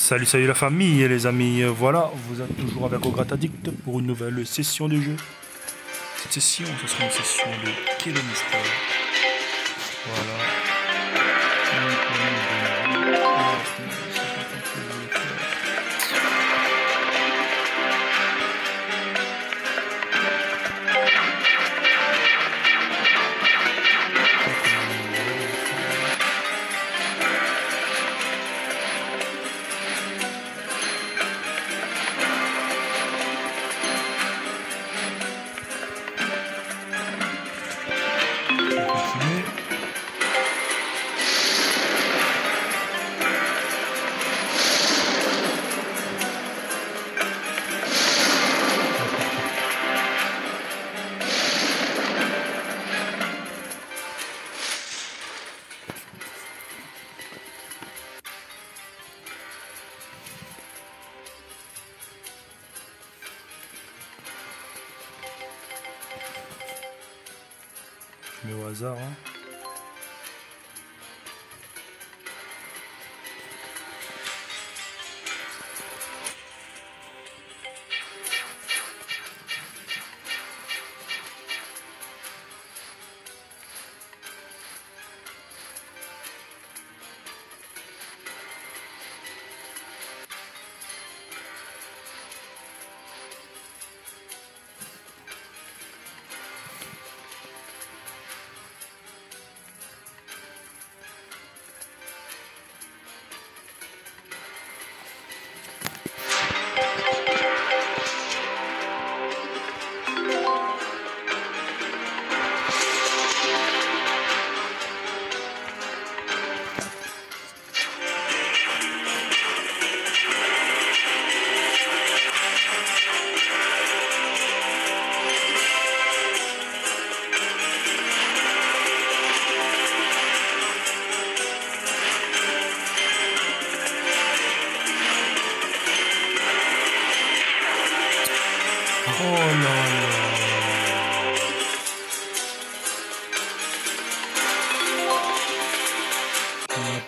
Salut, salut la famille et les amis. Voilà, vous êtes toujours avec Ograt Addict pour une nouvelle session de jeu. Cette session, ce sera une session de Quel mystère Voilà. Au hasard. hein.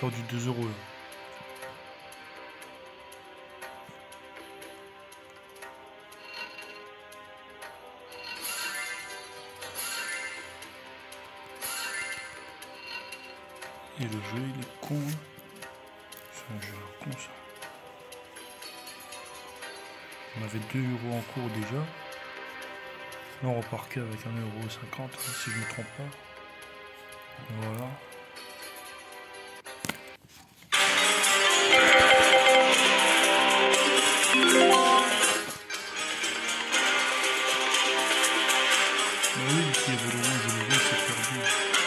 Perdu 2 euros. Et le jeu il est con. hein. C'est un jeu con ça. On avait 2 euros en cours déjà. Là on repart avec 1,50€ hein, si je ne me trompe pas. Voilà. Oui, y avait le rouge et le rouge, c'est.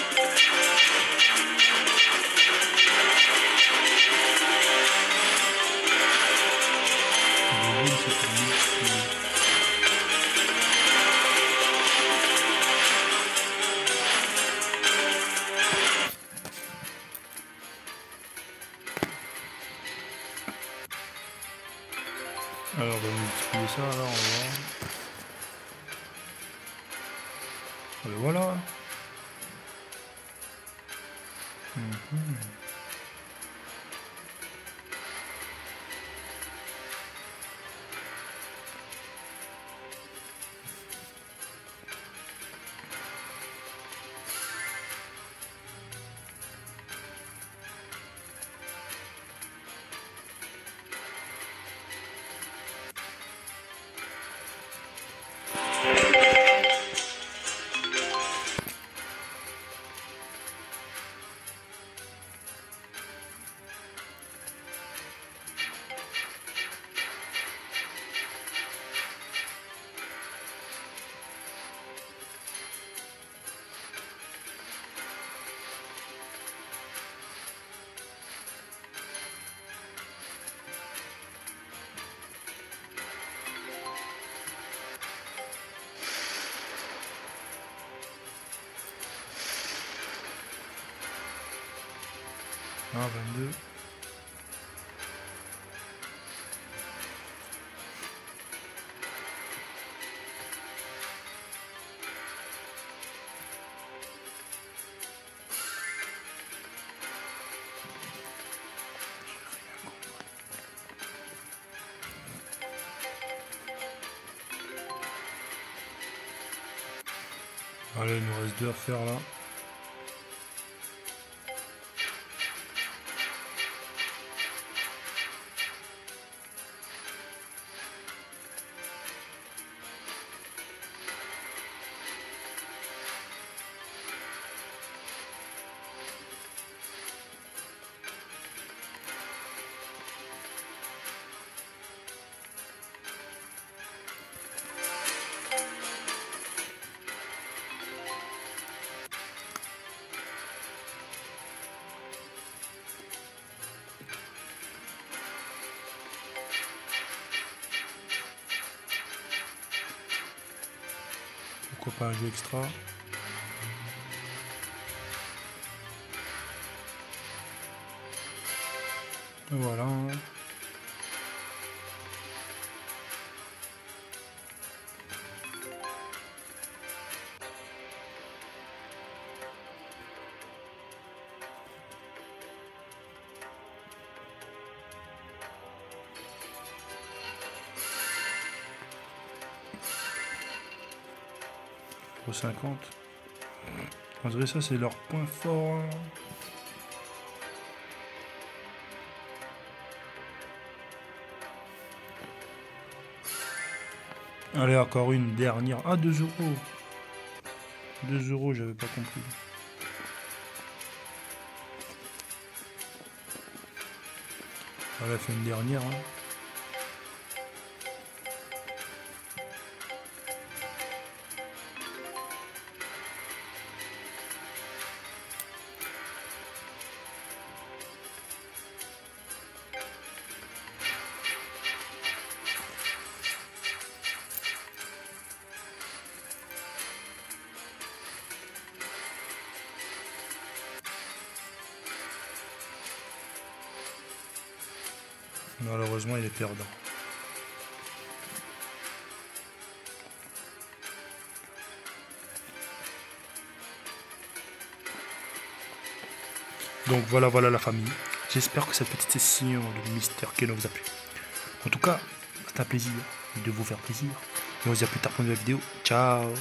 Ben voilà. Mhm. Non, 22. Allez, il nous reste deux à faire là. Pourquoi pas un jeu extra Voilà. 50. On dirait ça, c'est leur point fort. Allez, encore une dernière. Ah, 2 euros. 2 euros, j'avais pas compris. Voilà, fait une dernière. hein. Malheureusement, il est perdant. Donc voilà, voilà la famille. J'espère que cette petite session de Mystère Keno vous a plu. En tout cas, c'est un plaisir de vous faire plaisir. Et on se dit à plus tard pour une nouvelle vidéo. Ciao